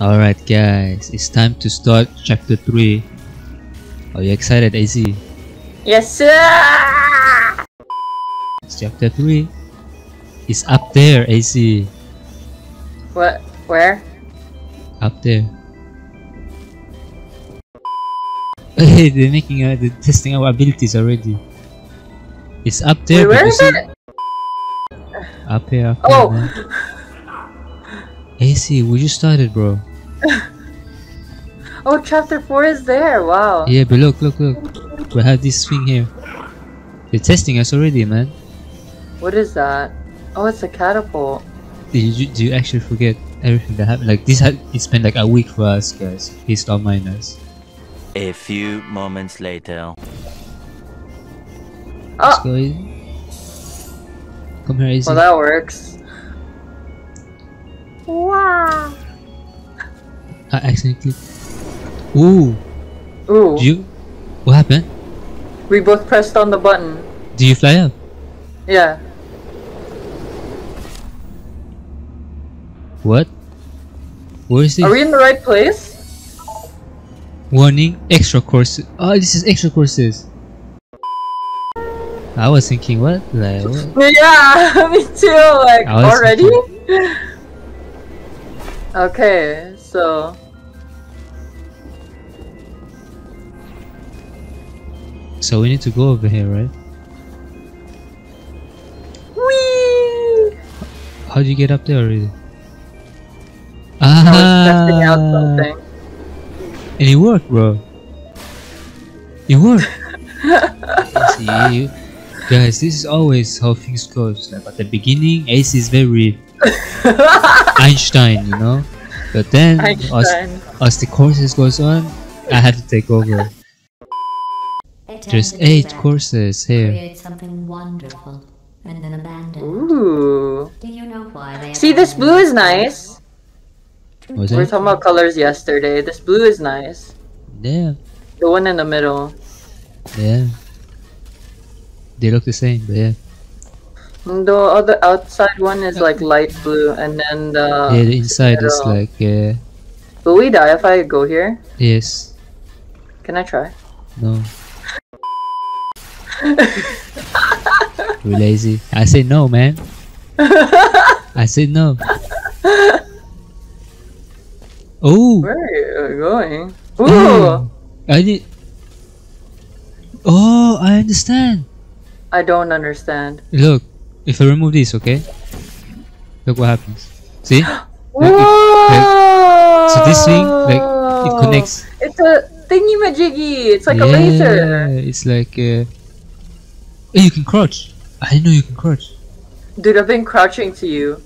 Alright guys, it's time to start chapter 3. Are you excited Azy? Yes, sir! It's chapter 3. It's up there Azy. What? Where? Up there. Hey, they're making uh, they're testing our abilities already. It's up there. Wait, where is it? Up here, up Oh. here. Man. Azy, we just started, bro. Oh, chapter 4 is there. Wow. Yeah, but look, look, look. We have this thing here. They're testing us already, man. What is that? Oh, it's a catapult. Do you, do you actually forget everything that happened? Like this, had it's been like a week for us, guys. Please don't mind us. A few moments later. Let's Oh, go. Azy. Come here, Azy. well, that works. Wow. I accidentally. Ooh, Ooh, do you? What happened? we both pressed on the button. Do you fly up? Yeah. What? Where is this? Are we in the right place? Warning, extra courses. Oh, this is extra courses. I was thinking, what? Like, what? Yeah, me too. Like, already? Okay, so. So we need to go over here, right? Whee! How do you get up there already? I was testing out Ah, something. and it worked, bro. It worked. See, guys, this is always how things goes. Like at the beginning, Ace is very Einstein, you know. But then, as, as the courses goes on, I had to take over. There's eight courses here. Create something wonderful and then abandon. Ooh. Do you know why they? See, this blue is nice. Was We were it? talking about colors yesterday. This blue is nice. Yeah, The one in the middle. yeah. They look the same, but yeah. And The other outside one is like light blue, and then the. yeah, the inside is like, yeah. Will we die if I go here? yes, Can I try? no. we lazy. I say no, man. I said no. Oh, Where are you going? Oh. Ooh! I did. Oh, I understand. I don't understand. Look, if I remove this, okay? Look what happens. See? Whoa! So this thing, like, it connects. It's a thingy majiggy. It's like a yeah, laser. It's like, uh, hey, you can crouch. I didn't know you can crouch. Dude, I've been crouching to you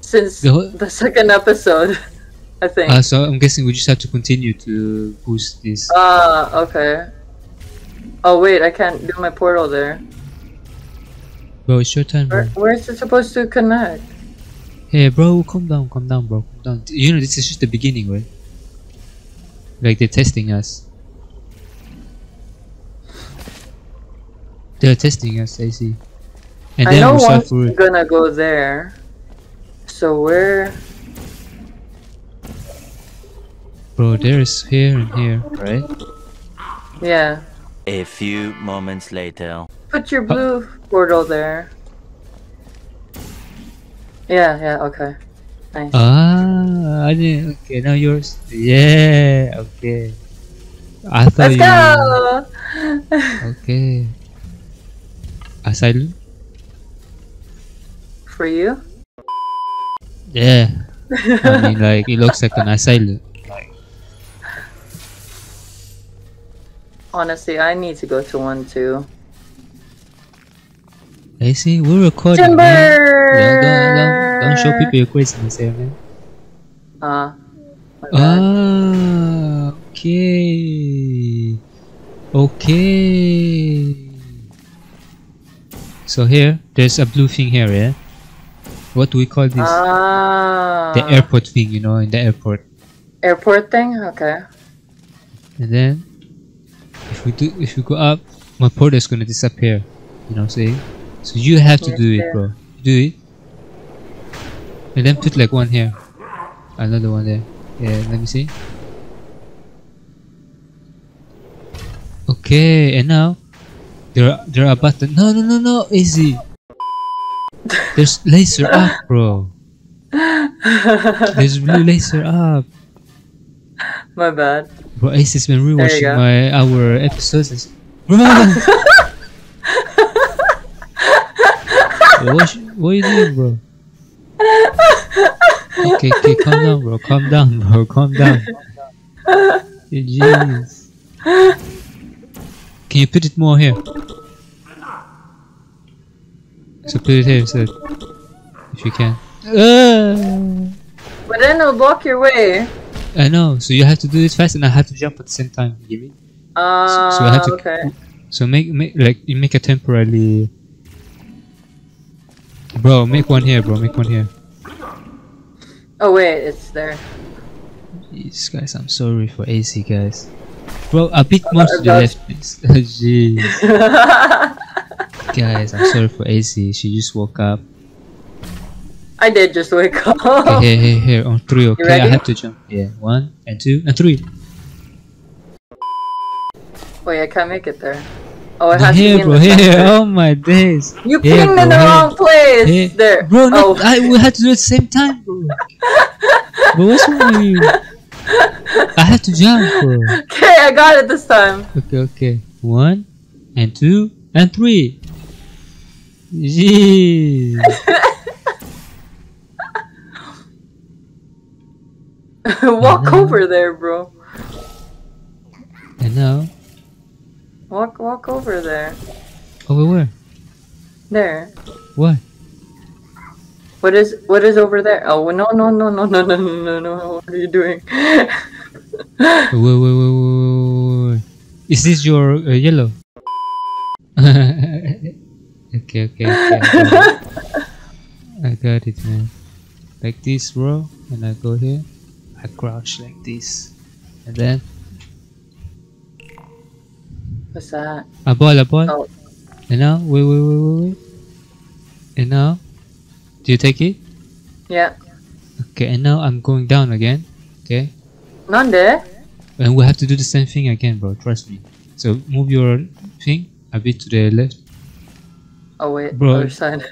since The the second episode. I think. Uh, so I'm guessing we just have to continue to boost this. Ah, okay. Oh wait, I can't do my portal there. Bro, it's your time, Where, bro. where is it supposed to connect? Hey, bro, calm down, calm down, bro, calm down. You know, this is just the beginning, right? Like they're testing us. They're testing us, I see. And I then know we'll start one's for gonna go there. So where? Bro, there's here and here, right? Yeah. A few moments later. Put your blue portal there. Yeah, yeah, okay. Nice. Ah, I didn't. Okay, now yours. Yeah, okay. I thought Let's you. go! Okay. Asylum? For you? Yeah. I mean, like, it looks like an asylum. Honestly, I need to go to one too. I see, we're recording. Timber! Man. Don't, don't, don't, don't show people your craziness here, man. Uh. Ah, okay. Okay. So here, there's a blue thing here, yeah? What do we call this? Ah. the airport thing, you know, in the airport. Airport thing? Okay. And then, if we do, if we go up, my portal is gonna disappear. You know what I'm saying? So you have to do it, bro. Do it. And then put like one here. Another one there. Yeah, let me see. Okay, and now there are there are buttons. No, no, no, no, easy. There's laser up, bro. There's blue laser up. My bad. Bro, Ace has been rewatching my our episodes. and s- Bro, Bro, what, sh- what are you doing, bro? Okay, okay, calm down, bro. Calm down, bro. Calm down. Jeez. Can you put it more here? So put it here instead, if you can. Ah! But then it'll block your way. I know. So you have to do this fast, and I have to jump at the same time. You mean? Uh, so I have to- okay. So make make like you make a temporarily. Bro, make one here, bro. Make one here. Oh wait, it's there. Oh, jeez, guys, I'm sorry for Azy, guys. Bro, a bit more to the left, please. Jeez, guys, I'm sorry for Azy. She just woke up. I did just wake up. Okay, here, here, here, on three. Okay, I ready? have to jump. Yeah, one and two and three. Wait, I can't make it there. Oh, it has to be here, bro. Here, center. oh my days. You Here, pinged in the here. wrong place. Here. There. Bro, no, oh. I we had to do it at the same time, bro. but what's wrong with you? I had to jump, bro. Okay, I got it this time. Okay, okay. One, and two, and three. Jeez. Walk Mhm. over there, bro. And now, Walk, walk over there. over where? There. What? What is what is over there? Oh no no no no no no no no no! What are you doing? Wait, wait, wait, wait, wait. Is this your uh, yellow? okay, okay, okay. I got. I got it, man. Like this, bro. And I go here. I crouch like this. And then, What's that? a ball, a ball. Oh. And now, wait, wait, wait, wait, wait. And now, do you take it? Yeah. Okay, and now I'm going down again. Okay, Nande? and we have to do the same thing again, bro. Trust me. So move your thing a bit to the left. Oh wait, Bro. other side.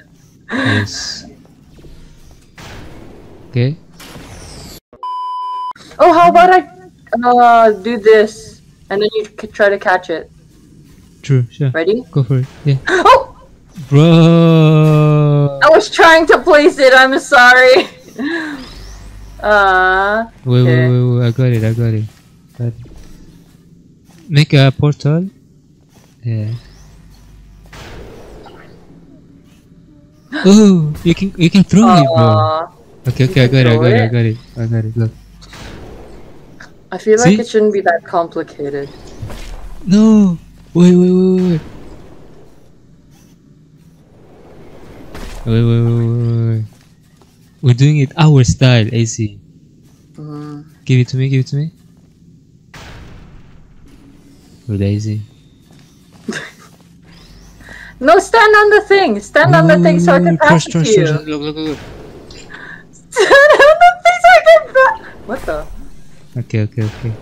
Yes. Okay. Oh, how about I uh do this and then you try to catch it. True. Sure. Ready? Go for it. Yeah. Oh, Bro. I was trying to place it. I'm sorry. Uh, Wait, wait, Okay. wait, wait. I got it. I got it. Got it. Make a portal. Yeah. Oh, you can you can throw it, bro. uh, Okay, you okay, I got it, I got it, I got it, I got it. Look. I feel See? like it shouldn't be that complicated. No! Wait, wait, wait, wait, wait. Wait, wait, wait, wait, wait. We're doing it our style, Azy. Mm. Give it to me, give it to me. With Azy. No, stand on the thing. Stand on the thing so I can pass to you. Look, look, look, look. Stand on the thing so I can pass. What the? Okay, okay, okay.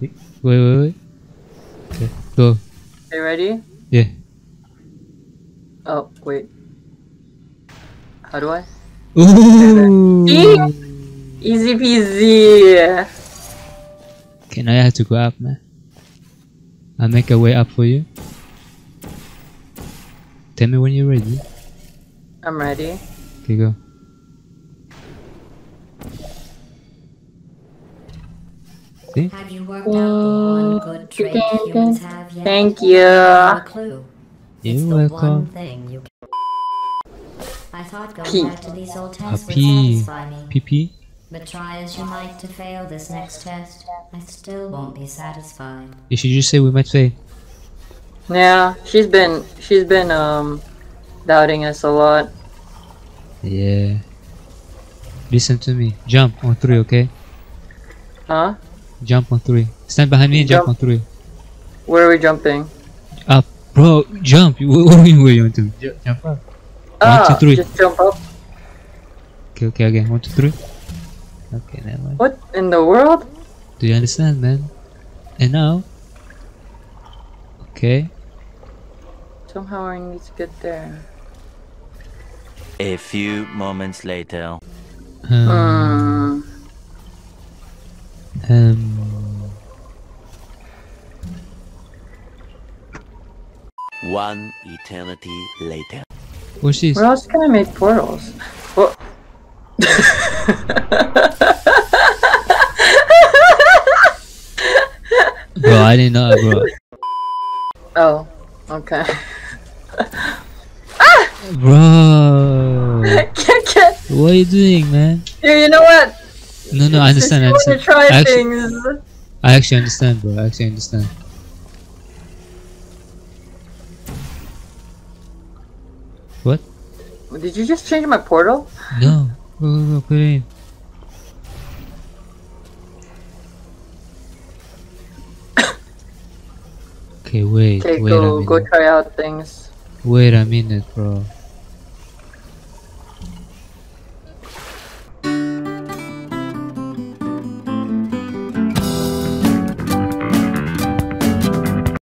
Wait, wait, wait. Go. Are you ready? Yeah. Oh, wait. How do I? Ooh! Easy peasy. Okay, now you have to go up, man. I'll make a way up for you. Tell me when you're ready. I'm ready. Okay, go. See? Have you worked out the one good trait humans have yet? Thank you. Not. It's You're the one welcome. thing you can. I thought going P. back to these old tests would satisfy me. PP? But try as you might to fail this next test, I still won't be satisfied. You should just say we might fail. Yeah, she's been she's been um doubting us a lot. Yeah. Listen to me. Jump on three, okay? Huh? Jump on three. Stand behind me and jump, Jump. on three. Where are we jumping? Up. Bro, jump. What, what do you mean where you want to? Ju- Jump up. Ah, two, three. Just jump up. Okay, okay, again. One, two, three. Okay, never mind. What in the world? Do you understand, man? And now? Okay. Somehow I need to get there. A few moments later. Um, Hmm. um, One eternity later. what's this? Where else can I make portals? What? Bro, I didn't know, bro. oh, okay. ah! Bro, Can't get what are you doing, man? here. You know what? No, no, I understand. I understand. I actually. I actually understand, bro. I actually understand. Did you just change my portal? No. Put it in. Okay, wait, Okay, wait a go minute. go try out things. Wait a minute, bro.